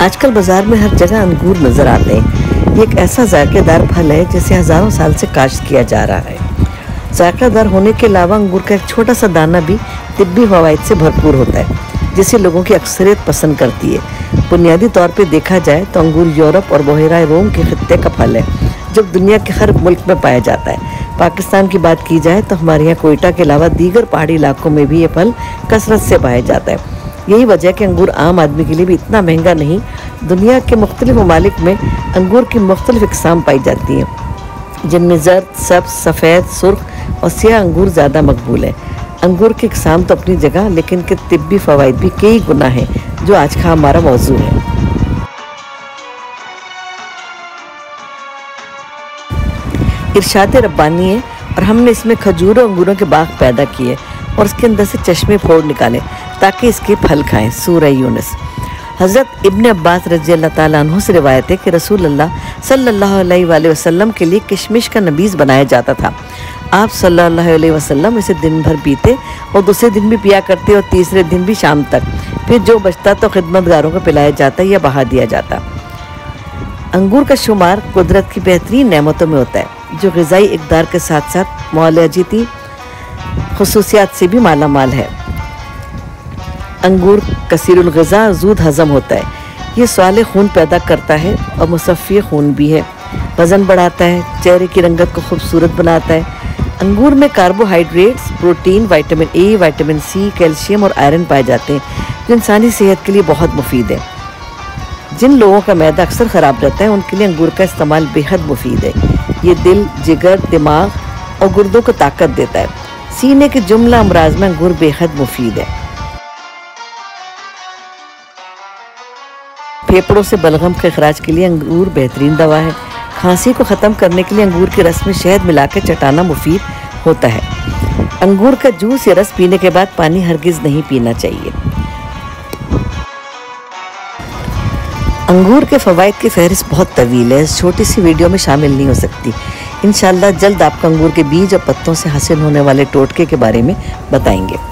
आजकल बाज़ार में हर जगह अंगूर नज़र आते हैं। ये एक ऐसा जायकेदार फल है जिसे हज़ारों साल से काश्त किया जा रहा है। जायकादार होने के अलावा अंगूर का एक छोटा सा दाना भी तिब्बी फवाद से भरपूर होता है, जिसे लोगों की अक्सरियत पसंद करती है। बुनियादी तौर पर देखा जाए तो अंगूर यूरोप और बहरा रोम के खत्े का फल है जो दुनिया के हर मुल्क में पाया जाता है। पाकिस्तान की बात की जाए तो हमारे यहाँ कोयटा के अलावा दीगर पहाड़ी इलाकों में भी ये फल कसरत से पाया जाता है। यही वजह है कि अंगूर आम आदमी के लिए भी इतना महँगा नहीं, दुनिया के मुख्तलिफ़ ममालिक में अंगूर की मुख्तलिफ़ इकसाम पाई जाती हैं। जिनमें जर्द सब सफ़ेद, सुर्ख और सिया अंगूर ज़्यादा मकबूल है। अंगूर की इकसाम तो अपनी जगह, लेकिन के तिब्बी फ़वाद भी कई गुना हैं, जो आज का हमारा मौजू है। इरशाद रब्बानी है, और हमने इसमें खजूर अंगूरों के बाग पैदा किए और उसके अंदर से चश्मे फोड़ निकाले। ताकि इसके फल खाएँ सूर यूनस। हज़रत इब्न अब्बास रज़ी अल्लाह तु से रिवायत है कि रसूल अल्लाह सल्लल्लाहु अलैहि के लिए किशमिश का नबीज़ बनाया जाता था। आप सल्लल्लाहु अलैहि वसल्लम इसे दिन भर पीते और दूसरे दिन भी पिया करते और तीसरे दिन भी शाम तक। फिर जो बचता तो खिदमतगारों को पिलाया जाता या बहा दिया जाता। अंगूर का शुमार कुदरत की बेहतरीन नमतों में होता है, जो गज़ाई इकदार के साथ साथ मोलजीती खसूसियात से भी माला माल है। अंगूर कसीरगज़ा जूद हज़म होता है। ये सवाल खून पैदा करता है और मुसफ़ी खून भी है। वज़न बढ़ाता है, चेहरे की रंगत को खूबसूरत बनाता है। अंगूर में carbohydrates protein vitamin A vitamin C calcium और आयरन पाए जाते हैं, जो इंसानी सेहत के लिए बहुत मुफीद है। जिन लोगों का मैदा अक्सर ख़राब रहता है, उनके लिए अंगूर का इस्तेमाल बेहद मुफीद है। ये दिल, जिगर, दिमाग और गुर्दों को ताकत देता है। सीने के जुमला अमराज में अंगूर बेहद मुफीद है। फेफड़ों से बलगम के अखराज के लिए अंगूर बेहतरीन दवा है। खांसी को ख़त्म करने के लिए अंगूर के रस में शहद मिलाकर चटाना मुफीद होता है। अंगूर का जूस या रस पीने के बाद पानी हरगिज़ नहीं पीना चाहिए। अंगूर के फ़वाद की फहरिस्त बहुत तवील है। छोटी सी वीडियो में शामिल नहीं हो सकती। इन जल्द आपको अंगूर के बीज और पत्तों से हासिल होने वाले टोटके के बारे में बताएँगे।